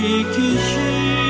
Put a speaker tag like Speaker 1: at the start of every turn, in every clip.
Speaker 1: 생각을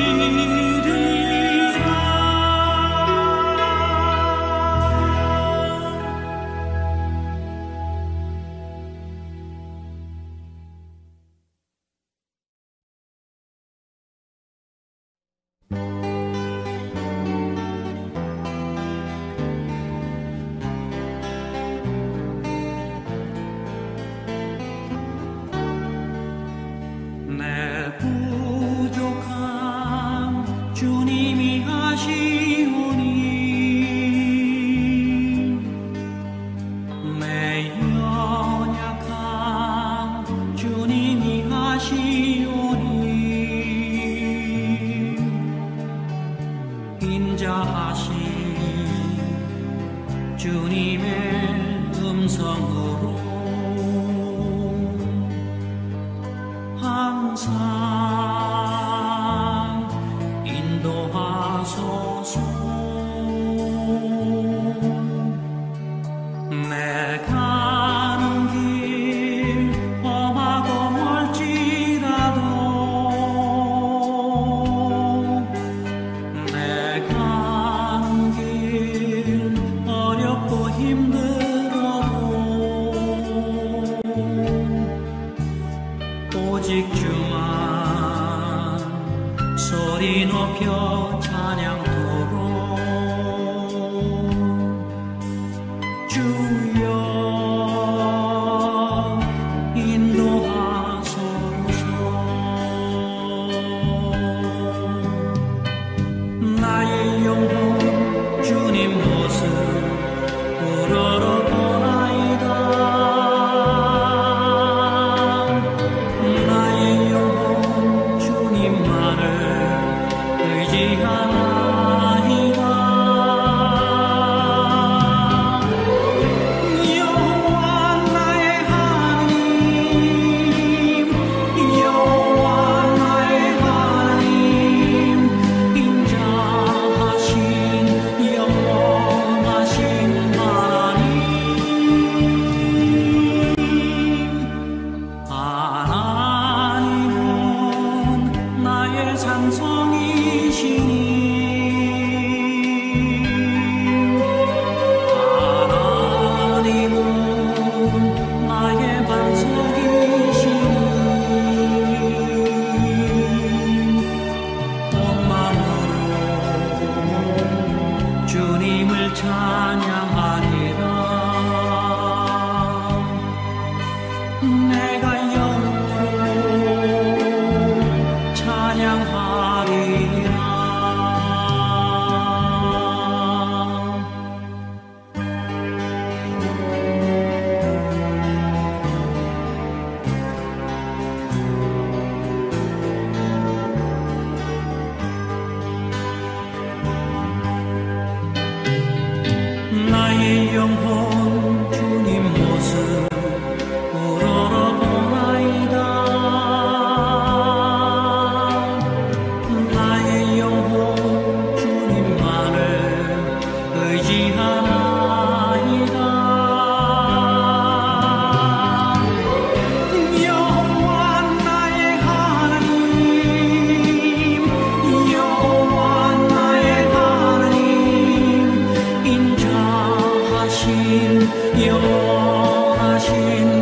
Speaker 1: 有我心。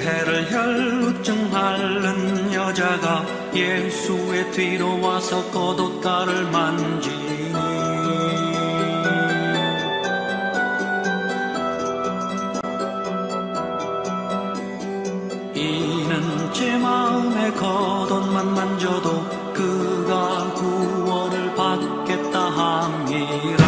Speaker 1: 해를 혈루증 앓는 여자가 예수의 뒤로 와서 겉옷가를 만지니. 이는 제 마음의 겉옷만 만져도 그가 구원을 받겠다 함이라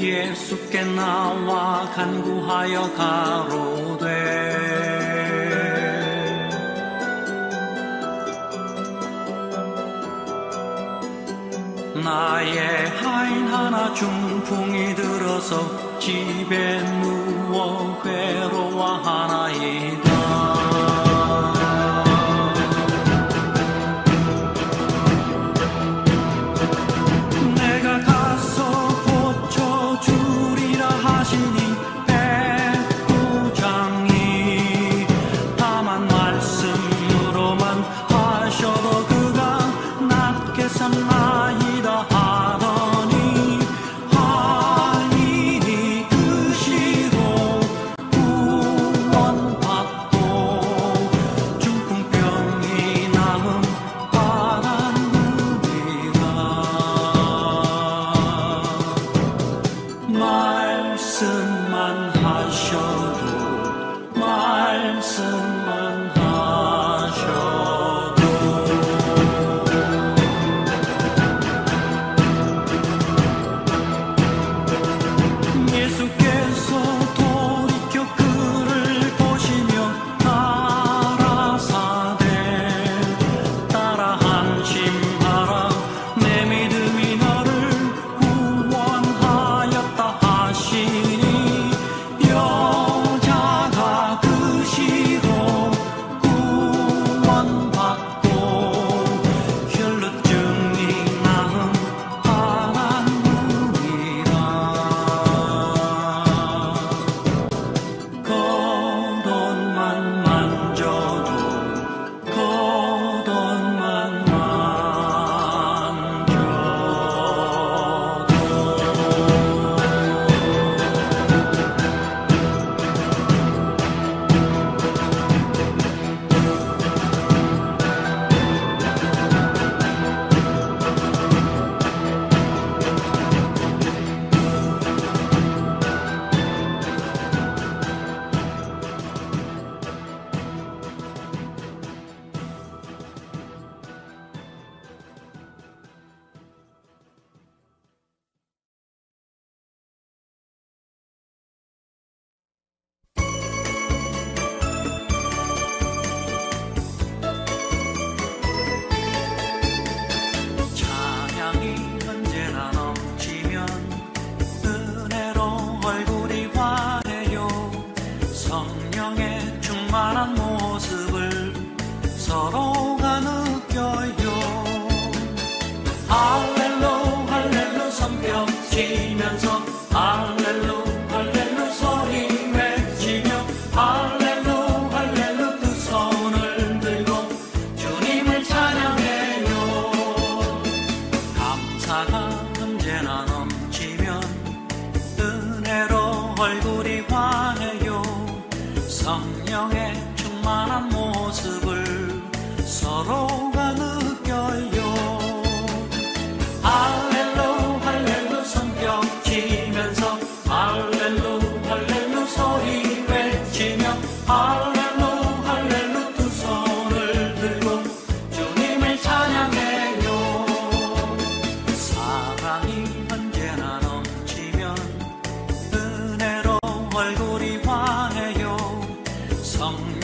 Speaker 1: 예수께 나와 간구하여 가로되. 나의 하인 하나 중풍이 들어서 집에 누워 괴로워하나이다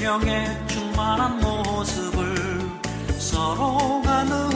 Speaker 1: 생명에 충만한 모습을 서로가 늘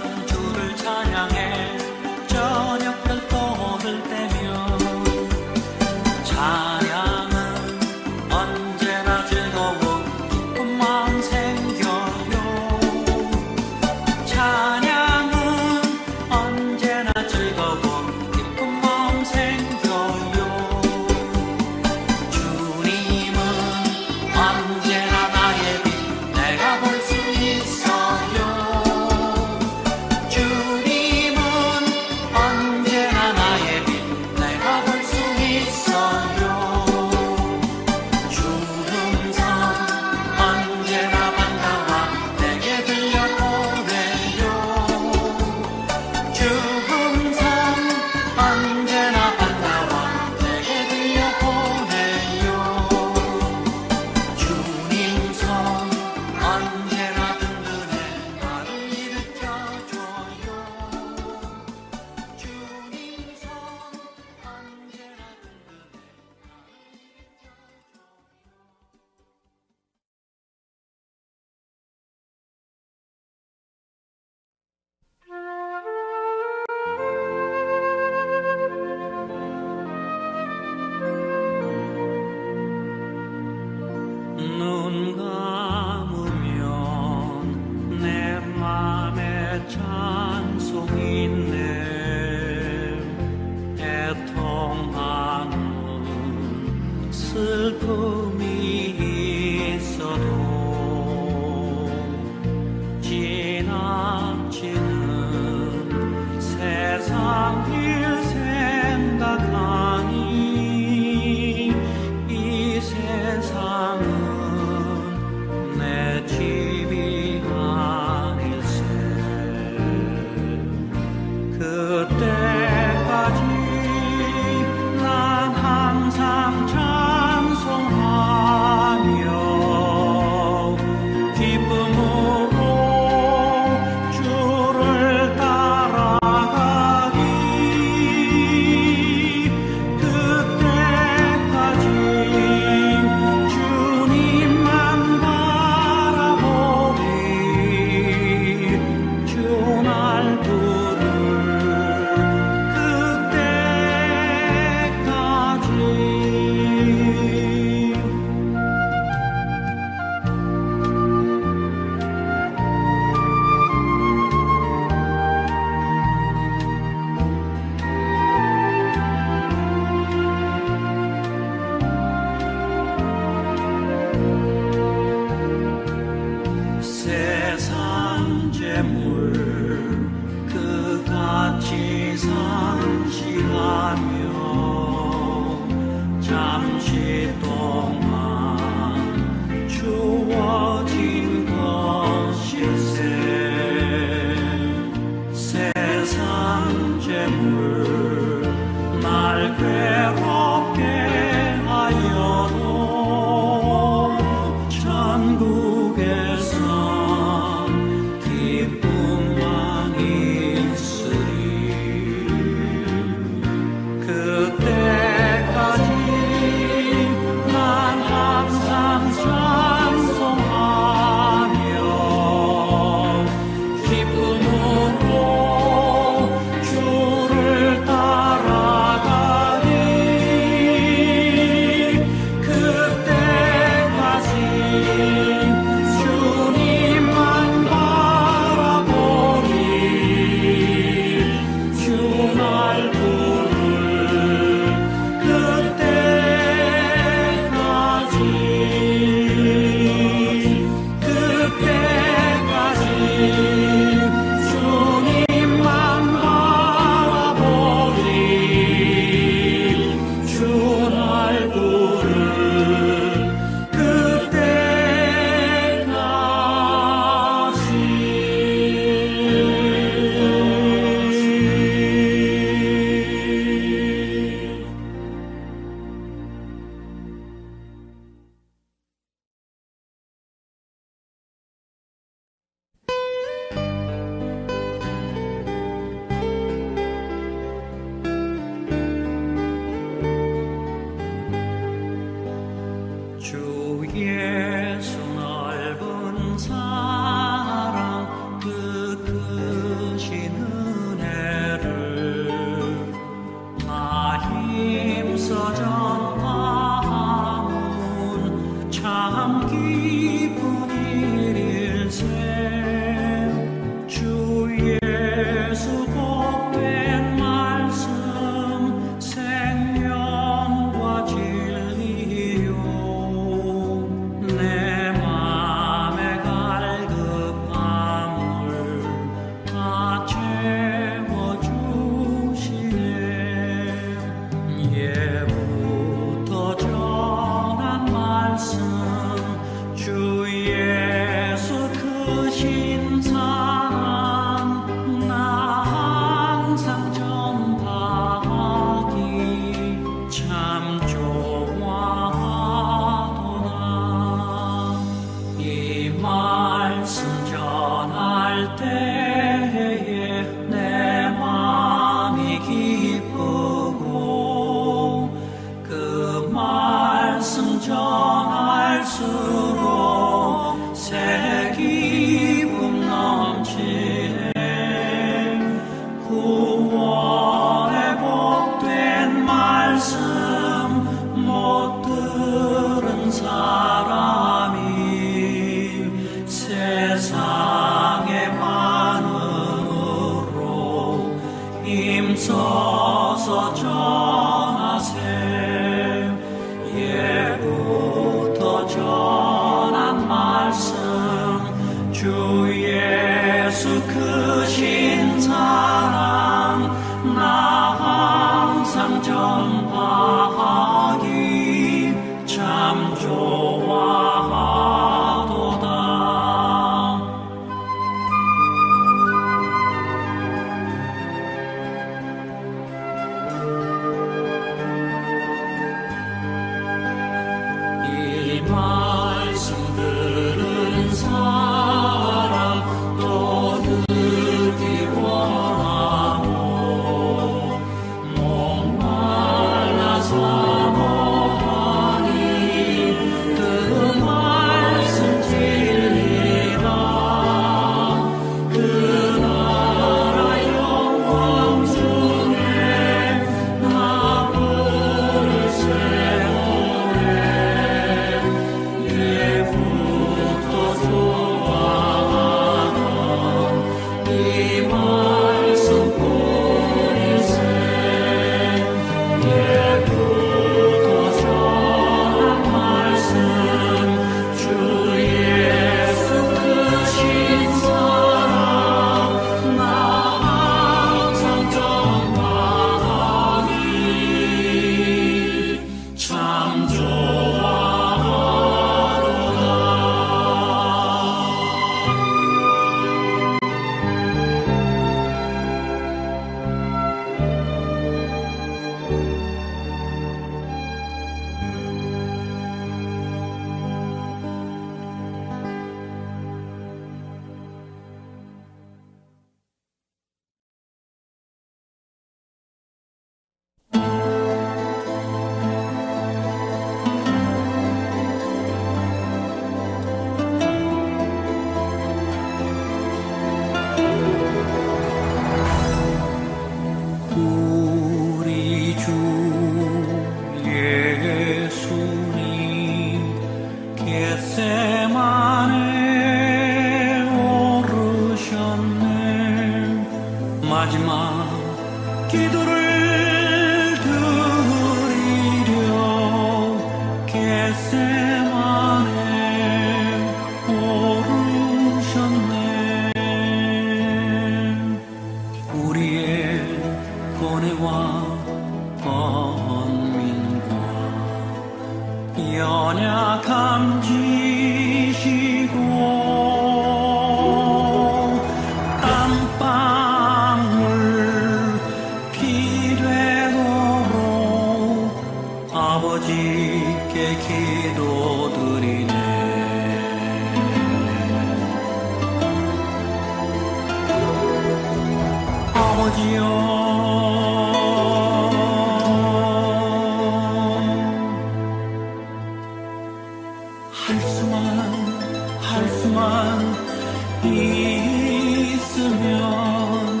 Speaker 1: 있으면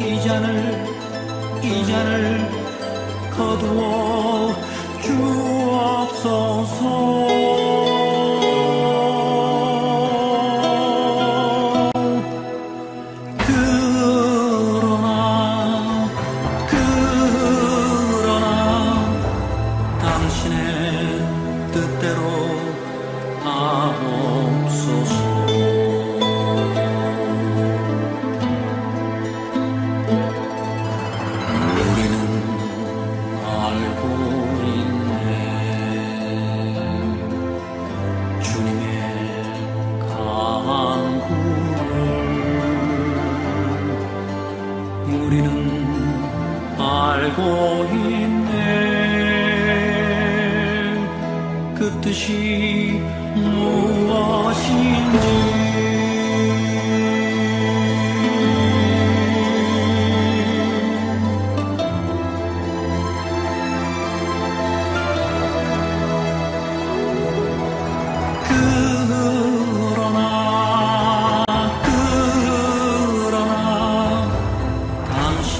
Speaker 1: 이 잔을 이 잔을 거두어 주옵소서.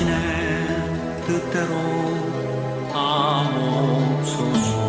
Speaker 1: 당신의 뜻대로 다옵소서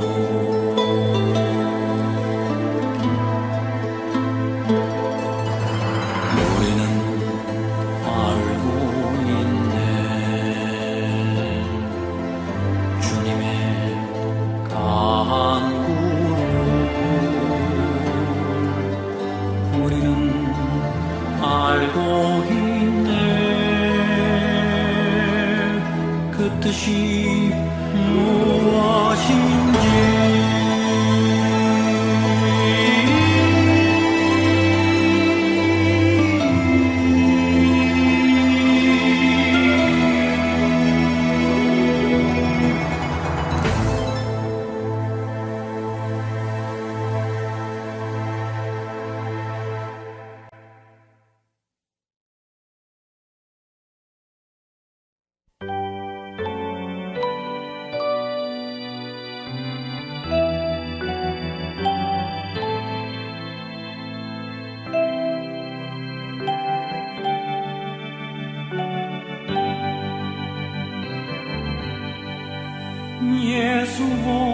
Speaker 1: 耶稣。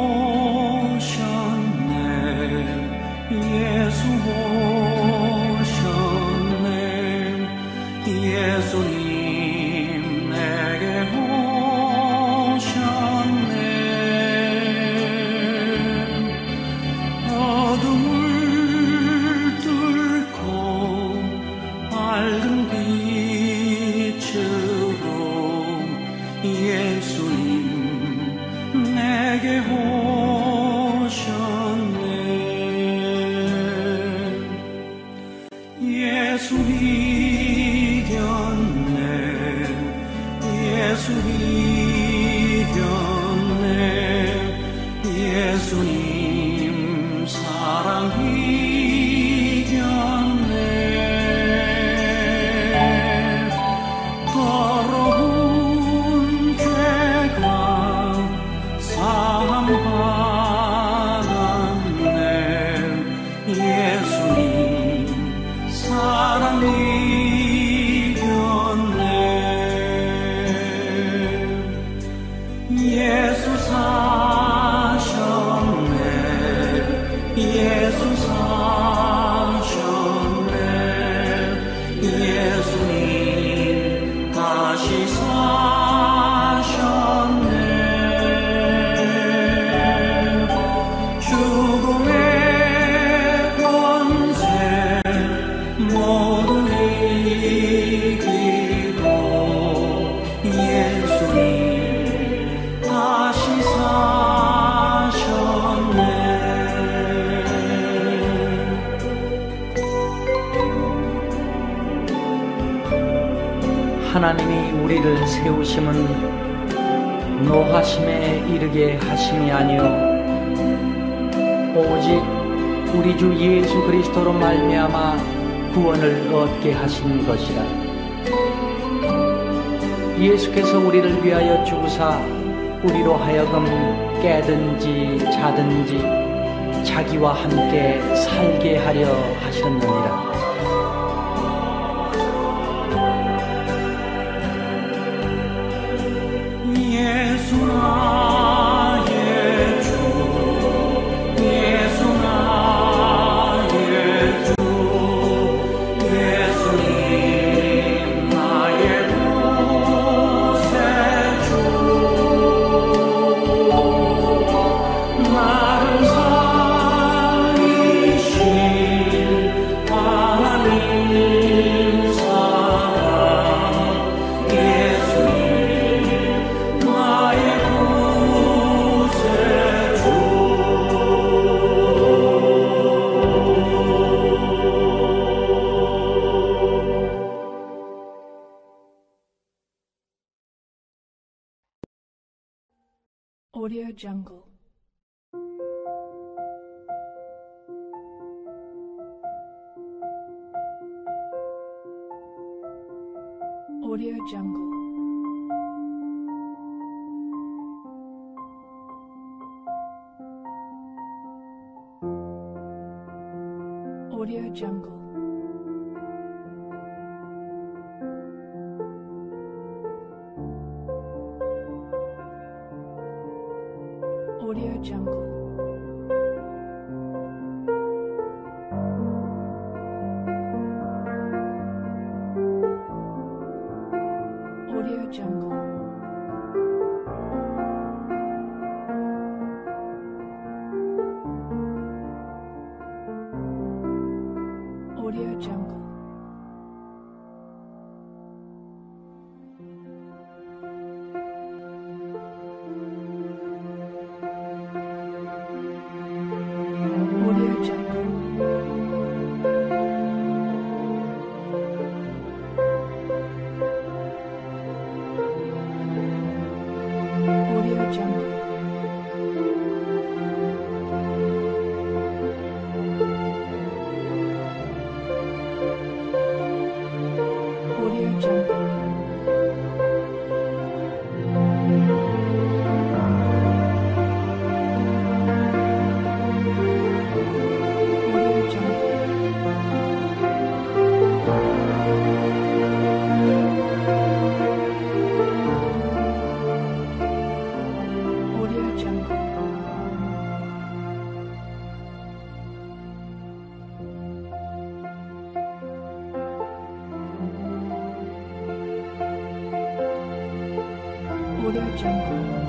Speaker 1: 하심은 노하심에 이르게 하심이 아니요. 오직 우리 주 예수 그리스도로 말미암아 구원을 얻게 하신 것이라. 예수께서 우리를 위하여 죽으사 우리로 하여금 깨든지 자든지 자기와 함께 살게 하려 하셨느니라.
Speaker 2: jungle.
Speaker 1: 我的战鼓。